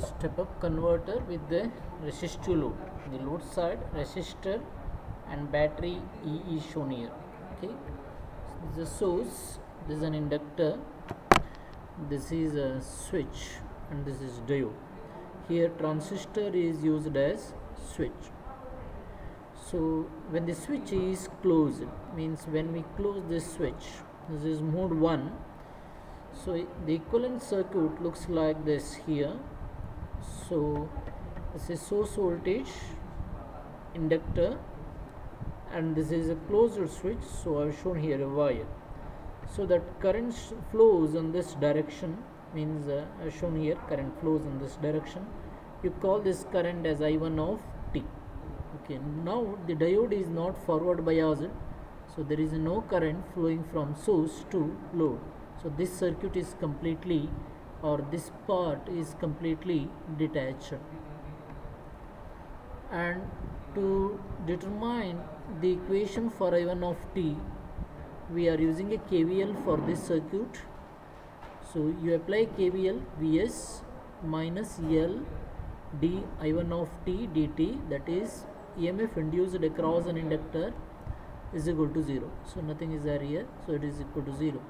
step up converter with the resistive load. The load side resistor and battery E is shown here okay? This is a source this is an inductor this is a switch and this is diode. Here transistor is used as switch. So when the switch is closed means when we close this switch this is mode 1 so the equivalent circuit looks like this here so this is source voltage inductor and this is a closed switch so I've shown here a wire. So that current flows in this direction means uh, shown here current flows in this direction. You call this current as I1 of T. Okay now the diode is not forward biased so there is no current flowing from source to load. So this circuit is completely or this part is completely detached. And to determine the equation for I1 of t we are using a KVL for this circuit. So you apply KVL Vs minus L d I1 of t dt that is EMF induced across an inductor is equal to 0 so nothing is there here so it is equal to 0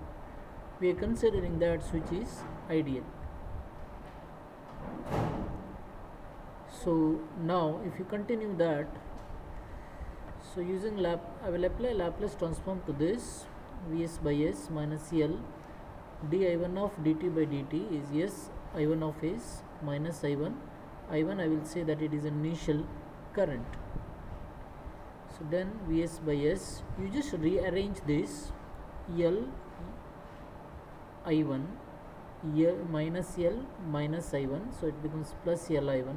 we are considering that switch is ideal. So now if you continue that so using lap I will apply Laplace transform to this Vs by S minus L di1 of dt by dt is S I1 of S minus I1 I1 I will say that it is an initial current. So then Vs by S you just rearrange this L I1 L minus L minus I1 so it becomes plus L I1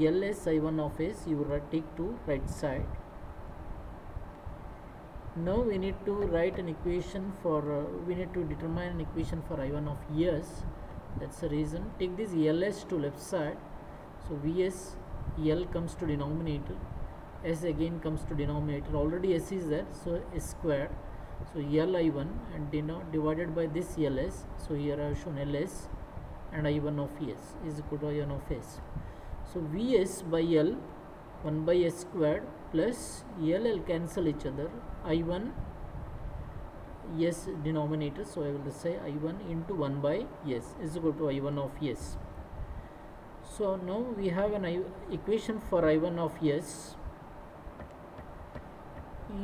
L is I1 of S you take to right side. Now we need to write an equation for uh, we need to determine an equation for I1 of S that's the reason. Take this LS to left side. So Vs L comes to denominator. S again comes to denominator. Already S is there so S squared so Li1 and divided by this Ls so here I have shown Ls and I1 of S. Is equal to I1 of S. So Vs by L 1 by S squared plus LL cancel each other. I1 S denominator. So I will say I1 into 1 by S is equal to I1 of S. So now we have an equation for I1 of S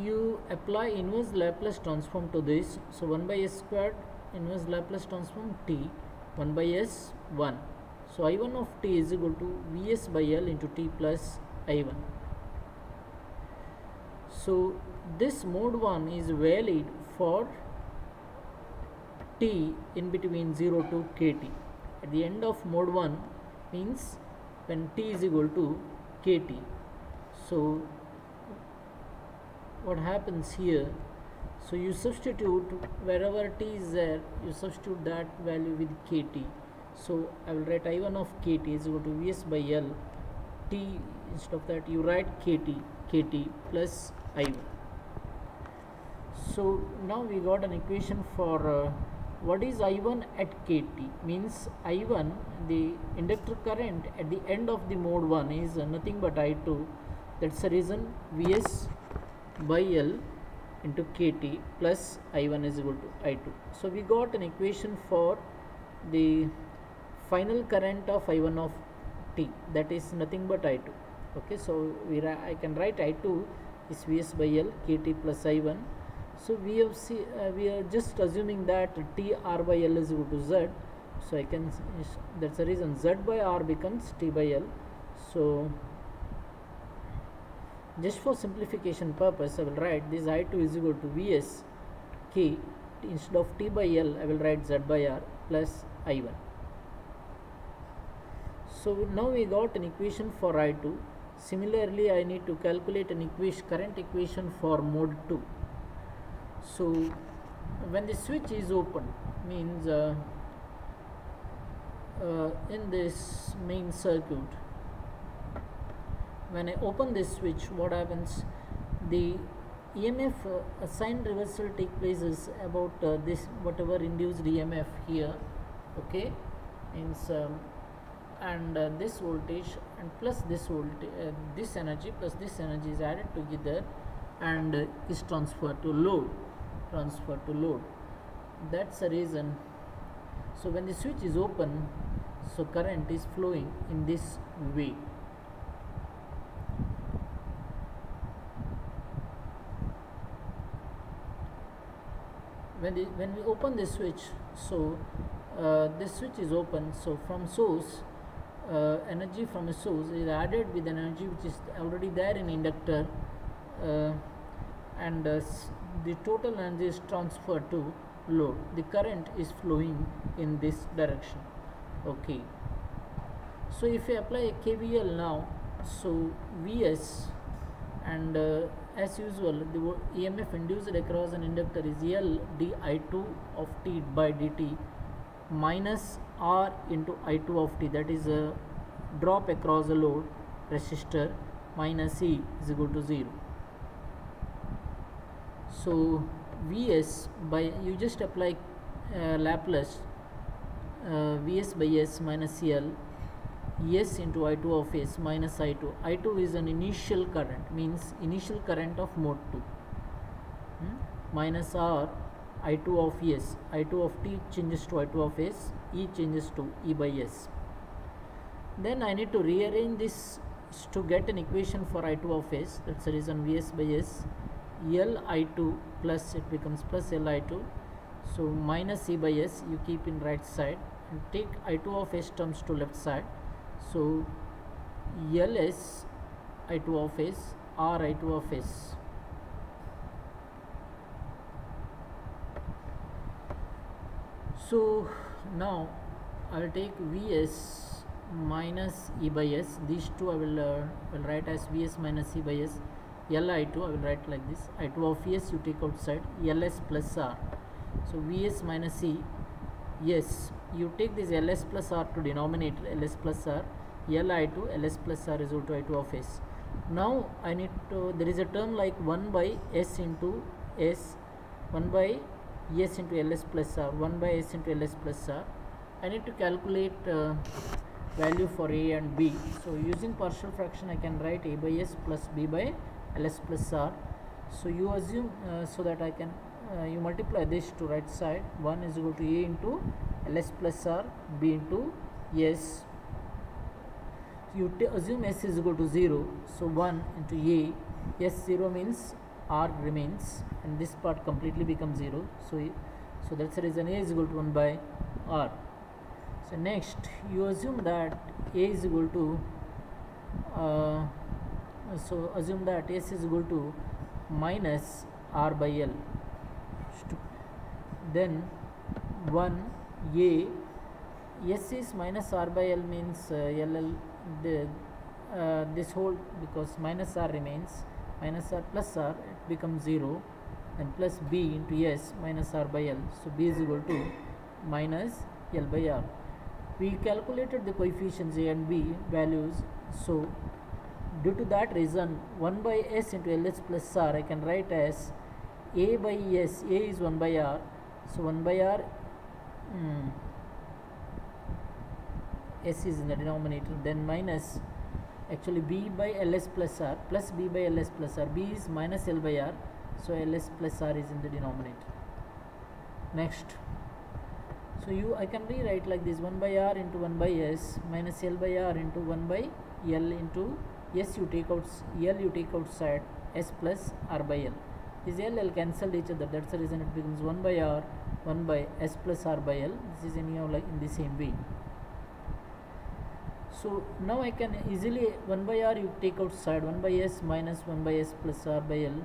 you apply inverse Laplace transform to this. So 1 by s squared inverse Laplace transform t 1 by s 1 so I1 of t is equal to Vs by L into t plus I1 so this mode 1 is valid for t in between 0 to kt at the end of mode 1 means when t is equal to kt so what happens here so you substitute wherever t is there you substitute that value with kt. So I will write I1 of kt is equal to Vs by L t instead of that you write kt kt plus I1 so now we got an equation for uh, what is I1 at kt? Means I1 the inductor current at the end of the mode 1 is uh, nothing but I2 that's the reason Vs by L into KT plus I1 is equal to I2. So we got an equation for the final current of I1 of T that is nothing but I2. Okay, so we I can write I2 is Vs by L KT plus I1. So we have see uh, we are just assuming that T R by L is equal to Z. So I can that's the reason Z by R becomes T by L. So just for simplification purpose I will write this I2 is equal to Vs K instead of T by L I will write Z by R plus I1 so now we got an equation for I2 similarly I need to calculate an equation current equation for mode 2 so when the switch is open means uh, uh, in this main circuit when I open this switch what happens? The EMF uh, assigned reversal take place is about uh, this whatever induced EMF here okay? Means um, and uh, this voltage and plus this voltage uh, this energy plus this energy is added together and is transferred to load transferred to load. That's the reason. So when the switch is open so current is flowing in this way when the, when we open this switch so uh, this switch is open so from source uh, energy from a source is added with energy which is already there in inductor uh, and uh, the total energy is transferred to load. The current is flowing in this direction. Okay. So if you apply a kvl now so vs and uh, as usual the emf induced across an inductor is l di2 of t by dt minus r into i2 of t. That is a drop across the load resistor minus e is equal to 0 so vs by you just apply uh, laplace uh, vs by s minus l s into i2 of s minus i2 i2 is an initial current means initial current of mode 2 hmm? minus r i2 of s. I2 of t changes to i2 of s e changes to e by s. Then i need to rearrange this to get an equation for i2 of s. That's the reason vs by s. L i2 plus it becomes plus l i2 so minus e by s you keep in right side. And take i2 of s terms to left side so ls i2 of s r i2 of s. So now I will take Vs minus E by S. These two I will, uh, will write as Vs minus E by S. Li2 I will write like this. I2 of S you take outside. Ls plus R. So Vs minus E yes you take this Ls plus R to denominator Ls plus R Li2 Ls plus R is equal to I2 of S. Now I need to there is a term like 1 by S into S 1 by S into Ls plus R 1 by S into Ls plus R. I need to calculate uh, value for A and B. So using partial fraction I can write A by S plus B by Ls plus R. So you assume uh, so that I can uh, you multiply this to right side. 1 is equal to A into Ls plus R B into S. You assume S is equal to 0 so 1 into A S 0 means R remains and this part completely becomes 0 so so that's the reason A is equal to 1 by R. So next you assume that A is equal to uh, so assume that S is equal to minus R by L. Then 1 A S is minus R by L means uh, LL the uh, this whole because minus R remains minus R plus R it becomes 0 and plus B into S minus R by L. So B is equal to minus L by R. We calculated the coefficients A and B values. So due to that reason 1 by S into Ls plus R I can write as A by S A is 1 by R. So 1 by R hmm, S is in the denominator then minus actually B by Ls plus R plus B by Ls plus R. B is minus L by R so Ls plus R is in the denominator. Next. So you I can rewrite like this 1 by R into 1 by S minus L by R into 1 by L into S you take out L you take outside S plus R by L this L L cancelled each other. That's the reason it becomes 1 by R 1 by S plus R by L. This is anyhow like in the same way. So now I can easily 1 by R you take outside 1 by S minus 1 by S plus R by L.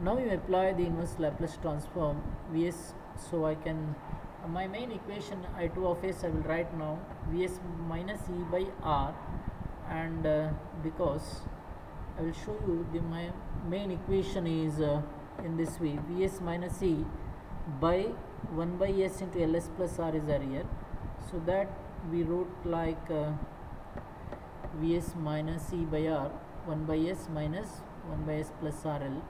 Now you apply the inverse Laplace transform Vs. So I can uh, my main equation I2 of S I will write now Vs minus E by R. And uh, because I will show you the my main equation is uh, in this way. Vs minus E by 1 by S into Ls plus R is here so that we wrote like uh, Vs minus E by R 1 by S minus 1 by S plus RL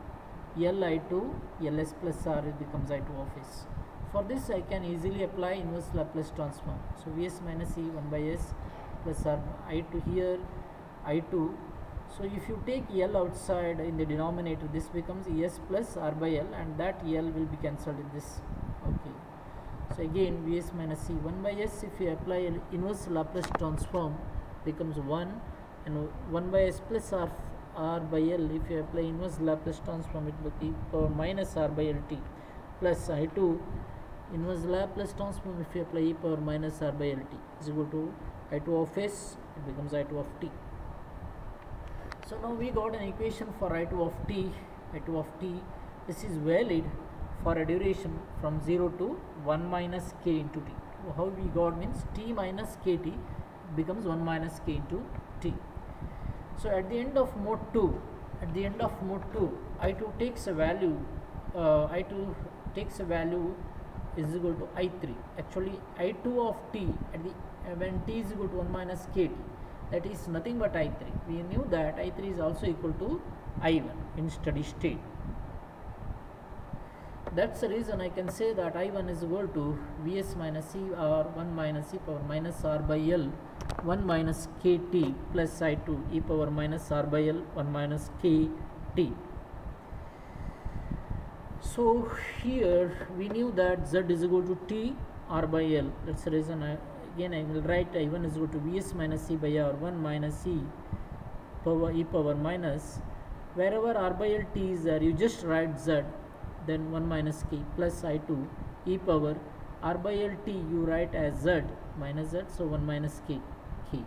Li2 Ls plus R it becomes I2 of S for this I can easily apply inverse Laplace transform. So vs minus e 1 by s plus r i2 here i2 so if you take L outside in the denominator this becomes es plus r by L and that L will be cancelled in this. Okay. So again vs minus c 1 by s if you apply inverse Laplace transform becomes 1 and 1 by s plus r r by L if you apply inverse Laplace transform it will be power minus r by L t plus i2 inverse Laplace transform if you apply e power minus r by L t is equal to i2 of s it becomes i2 of t so now we got an equation for i2 of t i2 of t. This is valid for a duration from 0 to 1 minus k into t. How we got means t minus kt becomes 1 minus k into t. So at the end of mode 2 at the end of mode 2 i2 takes a value uh, i2 takes a value is equal to i3 actually i2 of t at the uh, when t is equal to 1 minus kt that is nothing but i3 we knew that i3 is also equal to i1 in steady state that's the reason I can say that I1 is equal to Vs minus C or 1 minus e power minus R by L 1 minus KT plus I2 e power minus R by L 1 minus KT. So here we knew that Z is equal to T R by L. That's the reason I again I will write I1 is equal to Vs minus C by R 1 minus C power e power minus wherever R by L T is there you just write Z then 1 minus k plus i2 e power r by l t you write as z minus z so 1 minus k k.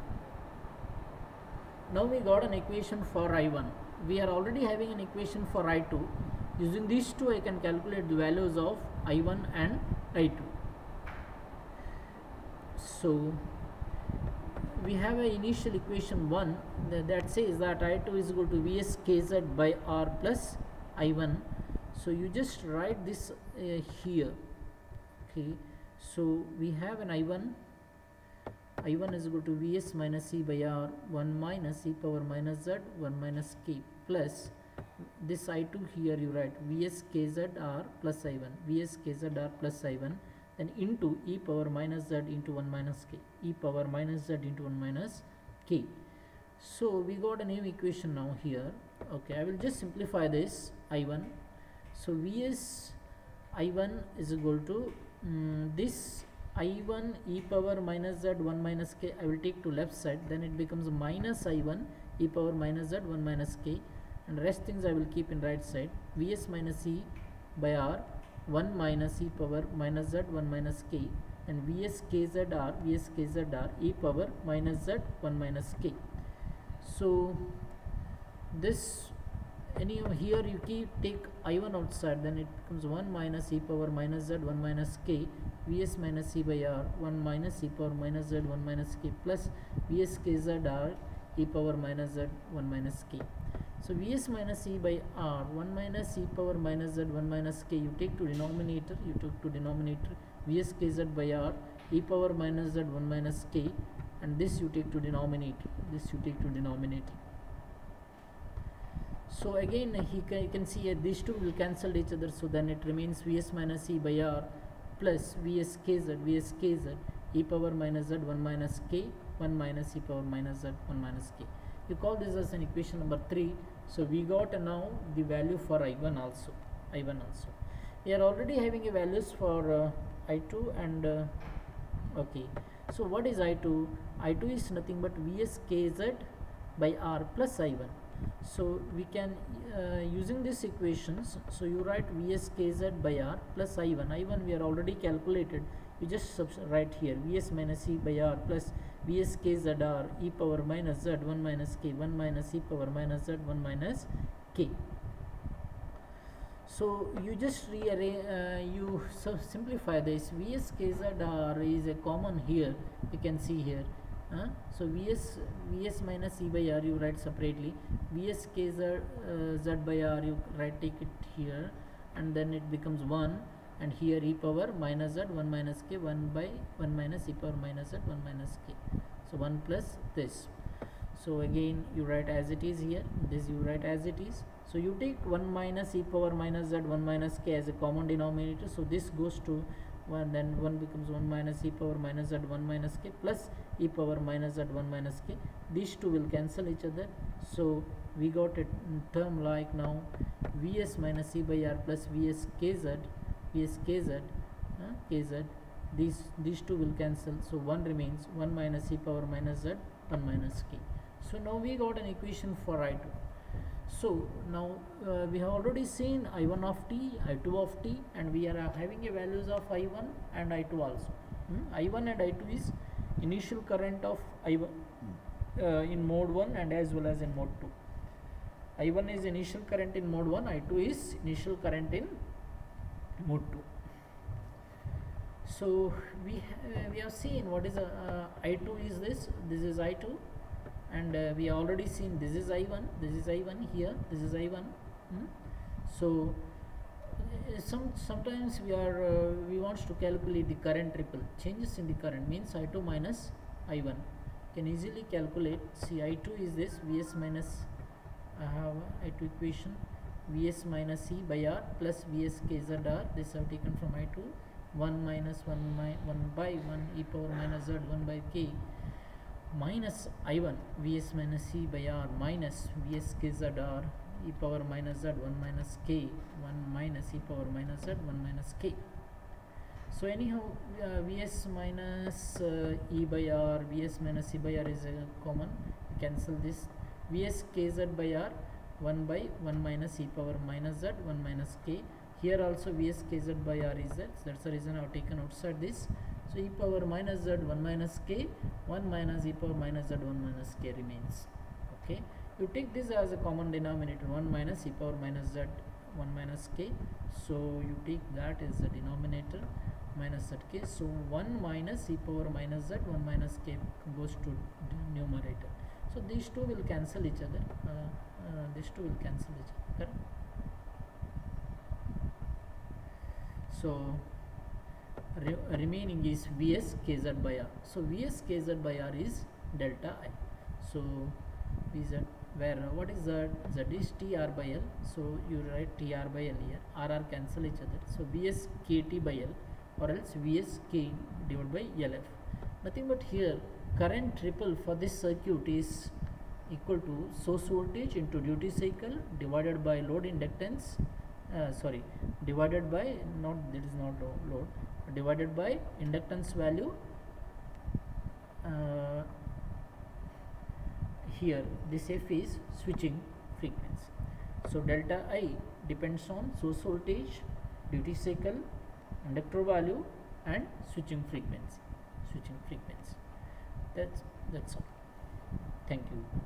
Now we got an equation for i1 we are already having an equation for i2 using these two i can calculate the values of i1 and i2 so we have an initial equation 1 that says that i2 is equal to vs kz by r plus i1 so you just write this uh, here. Okay. So we have an i1 i1 is equal to vs minus c by r 1 minus e power minus z 1 minus k plus this i2 here you write vs kz r plus i1 vs kz r plus i1 then into e power minus z into 1 minus k e power minus z into 1 minus k. So we got a new equation now here. Okay i will just simplify this i1 so vs i1 is equal to um, this i1 e power minus z 1 minus k I will take to left side. Then it becomes minus i1 e power minus z 1 minus k. And rest things I will keep in right side. Vs minus e by r 1 minus e power minus z 1 minus k and vs kz r vs kz r e power minus z 1 minus k. So this any here you keep take i1 outside then it becomes 1 minus e power minus z 1 minus k vs minus c by r 1 minus e power minus z 1 minus k plus vs kz r e power minus z 1 minus k so vs minus e by r 1 minus e power minus z 1 minus k you take to denominator you took to denominator vs kz by r e power minus z 1 minus k and this you take to denominator this you take to denominator. So again he can, you can see uh, these two will cancel each other so then it remains vs minus e by r plus vs kz vs kz e power minus z 1 minus k 1 minus e power minus z 1 minus k. You call this as an equation number 3 so we got now the value for i1 also i1 also. We are already having a values for uh, i2 and uh, okay. So what is i2 i2 is nothing but vskz by r plus i1 so we can uh, using these equations so you write vskz by r plus i1 i1 we are already calculated. You just write here vs minus e by r plus vs kz r e power minus z 1 minus k 1 minus e power minus z 1 minus k. So you just rearrange uh, you so simplify this. Vs kz r is a common here. You can see here. Uh, so vs vs minus e by r you write separately. Vs k z, uh, z by r you write take it here and then it becomes 1 and here e power minus z 1 minus k 1 by 1 minus e power minus z 1 minus k. So 1 plus this. So again you write as it is here. This you write as it is. So you take 1 minus e power minus z 1 minus k as a common denominator. So this goes to 1 then 1 becomes 1 minus e power minus z 1 minus k plus e power minus z 1 minus k. These two will cancel each other. So we got a term like now vs minus e by r plus vs kz vs kz uh, kz these these two will cancel. So 1 remains 1 minus e power minus z 1 minus k. So now we got an equation for i2 so now uh, we have already seen i1 of t i2 of t and we are uh, having a values of i1 and i2 also. Hmm? i1 and i2 is initial current of i1 uh, in mode 1 and as well as in mode 2 i1 is initial current in mode 1 i2 is initial current in mode 2 so we ha- we have seen what is uh, i2 is this this is i2 and uh, we already seen this is i1 this is i1 here this is i1 hmm? so uh, some sometimes we are uh, we wants to calculate the current ripple changes in the current means i2 minus i1 can easily calculate see i2 is this vs minus I have i2 equation vs minus c by r plus vs kzr this I have taken from i2 1 minus 1 mi 1 by 1 e power minus z 1 by k minus i1 vs minus c by r minus vs kzr e power minus z 1 minus k 1 minus e power minus z 1 minus k. So anyhow uh, vs minus uh, e by r vs minus c by r is uh, common. Cancel this. Vs kz by r 1 by 1 minus e power minus z 1 minus k. Here also vs kz by r is z. That's the reason i have taken outside this. So e power minus z 1 minus k 1 minus e power minus z 1 minus k remains. Okay? You take this as a common denominator 1 minus e power minus z 1 minus k. So you take that as the denominator minus zk so 1 minus e power minus z 1 minus k goes to numerator so these two will cancel each other. Uh, uh, these two will cancel each other correct? So re remaining is vs kz by r. So vs kz by r is delta i. So vz where what is that z is tr by l. So you write tr by l here. Rr cancel each other. So vs kt by l or else vs k divided by lf nothing but here current ripple for this circuit is equal to source voltage into duty cycle divided by load inductance uh, sorry divided by not there is not load divided by inductance value uh, here this f is switching frequency. So delta i depends on source voltage duty cycle inductor value and switching frequency switching frequency that's that's all. Thank you